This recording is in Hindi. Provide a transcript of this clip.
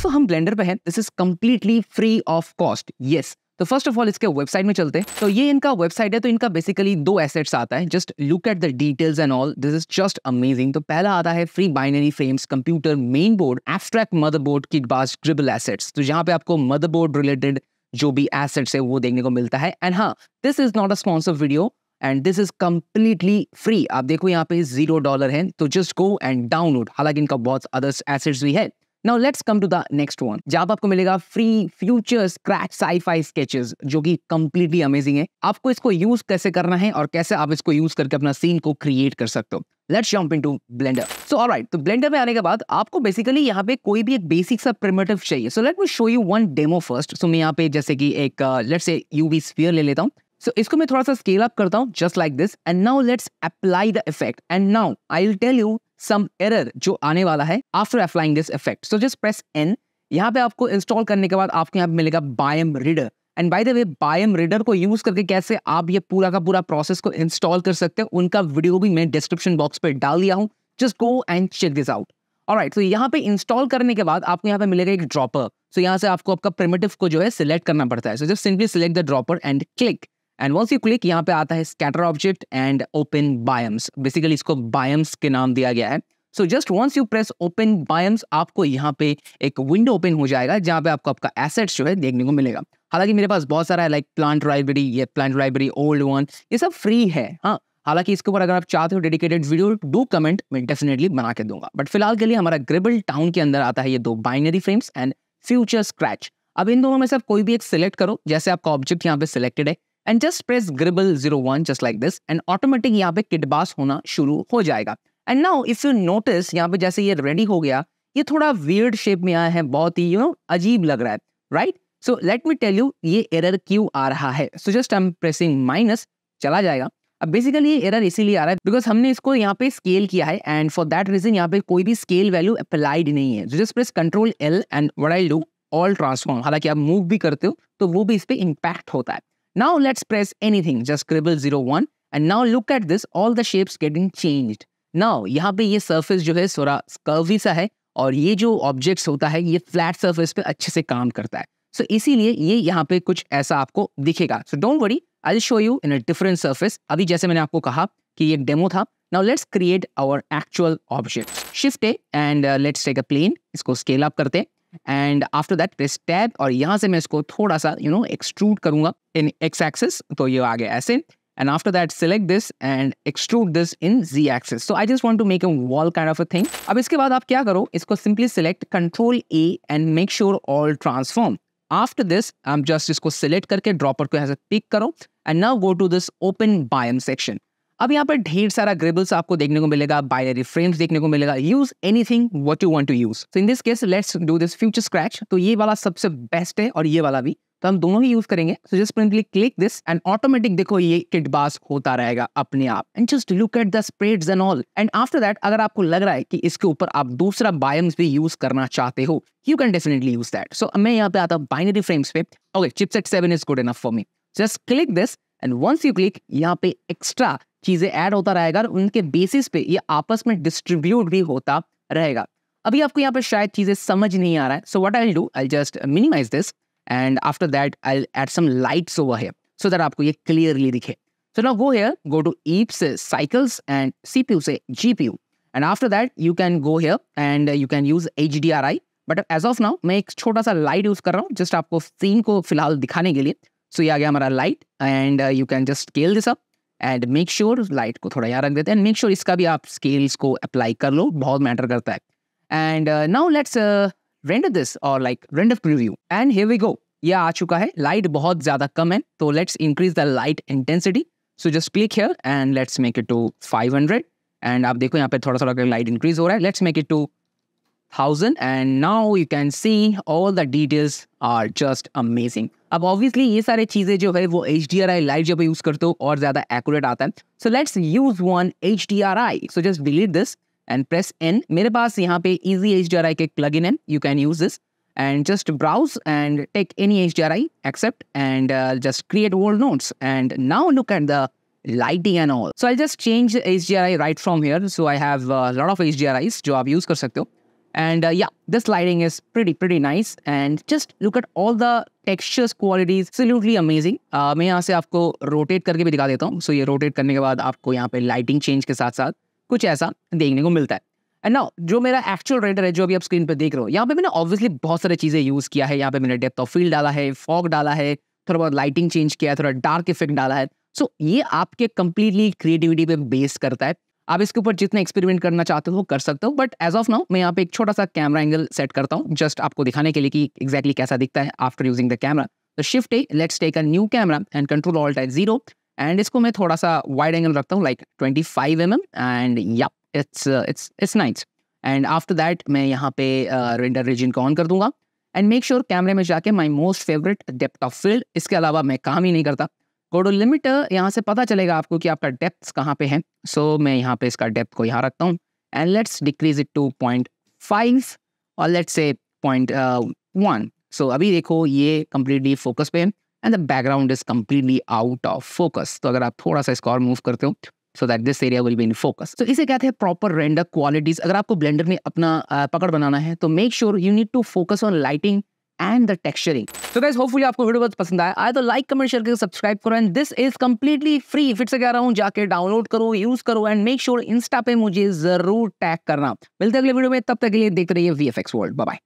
दोस्तों हम ब्लेंडर पे हैं. This is completely free of cost yes तो फ़र्स्ट ऑफ़ ऑल इसके वेबसाइट में चलते हैं. तो ये इनका वेबसाइट है तो इनका बेसिकली दो एसेट्स आता है. Just look at the details and all this is just amazing तो पहला आता है free binary frames computer main board abstract motherboard kitbash dribble assets तो जहाँ पे आपको मदरबोर्ड रिलेटेड जो भी एसेट्स है, वो देखने को मिलता है. एंड हाँ this is not a sponsor video and this is completely free आप देखो यहाँ पे ज़ीरो डॉलर है. तो जस्ट गो एंड डाउनलोड हालाँकि इनका बहुत अदर्स एसेट्स भी है. Now let's come to the next one जहाँ आपको मिलेगा free future scratch sci fi sketches जो कि कंप्लीटली अमेजिंग है आपको इसको यूज़ कैसे करना है और कैसे आप इसको यूज़ करके अपना सीन को क्रिएट कर सकते हो? Let's jump into Blender so alright तो ब्लेंडर में आने के बाद आपको बेसिकली यहाँ पे कोई भी एक बेसिक सा प्रिमिटिव चाहिए। So let me show you one demo first so मैं यहाँ पे जैसे कि एक लेट्स से यूवी स्फीयर ले लेता हूँ। सो so, इसको मैं थोड़ा सा स्केल अप करता हूँ just like this and now let's apply the effect and now I will tell you some error जो आने वाला है after applying this effect so just press N यहाँ पे आपको इंस्टॉल करने के बाद आपको यहाँ पे मिलेगा biome reader and by the way biome reader को यूज़ करके कैसे आप ये पूरा का पूरा प्रोसेस को इंस्टॉल कर सकते हैं उनका वीडियो भी मैं डिस्क्रिप्शन बॉक्स पे डाल दिया हूँ. Just go and check this out alright तो यहाँ पे इंस्टॉल करने के बाद आपको यहाँ पे मिलेगा एक ड्रॉपर सो so, यहाँ से आपको आपका प्रिमेटिव को जो है सिलेक्ट करना पड़ता है. So just simply select the dropper and click and once you click यहाँ पे आता है scatter object and open biomes basically इसको बायम्स के नाम दिया गया है. So just once you press open biomes आपको यहाँ पे एक विंडो ओपन हो जाएगा, जहाँ पे आपको आपका एसेट्स जो है देखने को मिलेगा. हालाँकि मेरे पास बहुत सारा है लाइक प्लांट लाइब्रेरी ये प्लांट लाइब्रेरी ओल्ड वन ये सब फ्री है हाँ. हालाँकि इसके ऊपर अगर आप चाहते हो डेडिकेटेड वीडियो डू कमेंट मैं डेफिनेटली बना के दूँगा. बट फ़िलहाल के लिए हमारा ग्रिबल टाउन के अंदर आता है ये दो binary frames and future scratch अब इन दोनों में से कोई भी एक सिलेक्ट करो, जैसे आपका ऑब्जेक्ट यहाँ पे सिलेक्टेड है. And just press greeble zero one just like this and automatic यहाँ पे किटबास होना शुरू हो जाएगा। And now if you notice यहाँ पे जैसे ये रेडी हो गया, ये थोड़ा वियर्ड शेप में आया है, बहुत ही यू नो अजीब लग रहा है right so let me tell you ये एरर क्यों आ रहा है? So just I am pressing minus चला जाएगा। अब बेसिकली ये एरर इसीलिए आ रहा है बिकॉज़ हमने इसको यहाँ पे स्केल किया है एंड फॉर दैट रीजन यहाँ पे कोई भी स्केल वैल्यू अप्लाइड नहीं है। Just press control L and what I do all transform हालाँकि आप मूव भी करते हो तो वो भी इस पर इम्पैक्ट होता है। Now let's press anything just greeble zero one and now look at this all the shapes getting changed यहाँ पे ये सरफेस जो है थोड़ा कर्वी सा है और ये जो ऑब्जेक्ट्स होता है ये फ्लैट सरफेस पे अच्छे से काम करता है। सो so, इसीलिए ये यहाँ पे कुछ ऐसा आपको दिखेगा। So don't worry I show you in a different surface अभी जैसे मैंने आपको कहा कि ये डेमो था। Now let's create our actual object shift A and let's take a plane इसको स्केल अप करते and after that press tab और यहाँ से मैं इसको थोड़ा सा यू नो एक्सट्रूड करूँगा इन एक्स एक्सेस तो ये आ गया ऐसे। And after that select this and extrude this in Z axis so I just want to make a wall kind of a thing अब इसके बाद आप क्या करो? इसको simply select control A and make sure all transform after this I am just इसको सिलेक्ट करके ड्रॉपर को एज ए पिक करो। And now go to this open biome section अब यहाँ पर ढेर सारा ग्रेबल्स आपको देखने को मिलेगा बाइनरी फ्रेम्स देखने को मिलेगा use anything what you want to use in this case let's do this future scratch तो ये वाला सबसे बेस्ट है और ये वाला भी। तो हम दोनों ही यूज़ करेंगे। So just simply click this and automatic देखो ये किट बास होता रहेगा अपने आप। And just look at the spreads and all and after that अगर आपको लग रहा है कि इसके ऊपर आप दूसरा बायम्स भी यूज़ करना चाहते हो you can definitely use that so मैं यहाँ पे आता हूँ बाइनरी फ्रेम्स पे। Okay chipset seven is good enough for me just click this and once you click यहाँ पे एक्स्ट्रा चीज़ें ऐड होता रहेगा और उनके बेसिस पे ये आपस में डिस्ट्रीब्यूट भी होता रहेगा। अभी आपको यहाँ पर शायद चीज़ें समझ नहीं आ रहा है। So what I do I just minimize this and after that I'll add some lights over here so that आपको ये क्लियरली दिखे। So now go here go to EEPS cycles and CPU से GPU and after that you can go here and you can use HDRI but as of now मैं एक छोटा सा लाइट यूज़ कर रहा हूँ जस्ट आपको सीन को फ़िलहाल दिखाने के लिए। सो so, ये आ गया हमारा light and you can just scale this up and make sure light को थोड़ा यहाँ रख देते हैं एंड मेक श्योर इसका भी आप स्केल्स को अप्लाई कर लो, बहुत मैटर करता है। And now let's render this और like render preview and here we go ये आ चुका है। लाइट बहुत ज़्यादा कम है। तो let's increase the light intensity so just click here and let's make it to 500 and आप देखो यहाँ पे थोड़ा थोड़ा लाइट इंक्रीज हो रहा है। Let's make it to thousand and now you can see all the details are just amazing अब ऑब्वियसली ये सारे चीज़ें जो है वो H D R I light जब यूज़ करते हो और ज़्यादा एक्यूरेट आता है so let's use one H D R I so just delete this and press N मेरे पास यहाँ पे easy H D R I के प्लग इन है you can use this and just browse and take any HDRI, accept, and uh, just create old nodes. And now look at the lighting and all. So I'll just change the HDRI right from here. So I have a lot of HDRIs जो आप use कर सकते हो. And uh, yeah, this lighting is pretty, pretty nice. And just look at all the textures, qualities, absolutely amazing. Uh, मैं यहाँ से आपको rotate करके भी दिखा देता. So ये rotate करने के बाद आपको यहाँ पे lighting change के साथ साथ कुछ ऐसा देखने को मिलता है. एंड नाउ जो मेरा एक्चुअल रेंडर है जो अभी आप स्क्रीन पे देख रहे हो यहाँ पे मैंने ऑब्वियसली बहुत सारी चीज़ें यूज़ किया है यहाँ पे मैंने डेप्थ ऑफ़ फ़ील्ड डाला है फॉग डाला है थोड़ा बहुत लाइटिंग चेंज किया है थोड़ा डार्क इफ़ेक्ट डाला है so, ये आपके कंप्लीटली क्रिएटिविटी पे बेस करता है आप इसके ऊपर जितना एक्सपेरिमेंट करना चाहते हो कर सकते हो बट एज ऑफ़ नाउ मैं यहाँ पे एक छोटा सा कैमरा एंगल सेट करता हूँ जस्ट आपको दिखाने के लिए कि एक्जैक्टली कैसा दिखता है आफ्टर यूजिंग द कैमरा तो shift A let's take a new camera and control all type zero and इसको मैं थोड़ा सा वाइड एंगल रखता हूँ like twenty five M M and या it's it's it's and after that मैं यहाँ पे रेंडर uh, रीजन को ऑन कर दूँगा. एंड मेक श्योर कैमरे में जाके my most favourite depth of field इसके अलावा मैं काम ही नहीं करता. कोडो लिमिटर यहाँ से पता चलेगा आपको कि आपका डेप्थ कहाँ पे है। सो so, मैं यहाँ पे इसका डेप्थ को यहाँ रखता हूँ। And let's decrease it to point five और let's say point one so अभी देखो ये कम्प्लीटली फोकस पे है and the background is completely out of focus तो अगर आप थोड़ा सा इसको और मूव करते हो so that this area will be in focus तो इसे कहते हैं प्रॉपर रेंडर क्वालिटीज अगर आपको ब्लेंडर में अपना uh, पकड़ बनाना है तो make sure you need to focus on lighting and the texturing तो गाइस होपफुली आपको वीडियो बहुत पसंद आया। आया तो लाइक कमेंट शेयर करके सब्सक्राइब करो। And this is completely free फिर से कह रहा हूँ, जाके डाउनलोड करो यूज़ करो। एंड मेक श्योर इंस्टा पे मुझे ज़रूर टैग करना। मिलते अगले वीडियो में। तब तक के लिए देखते रहिए V F X world bye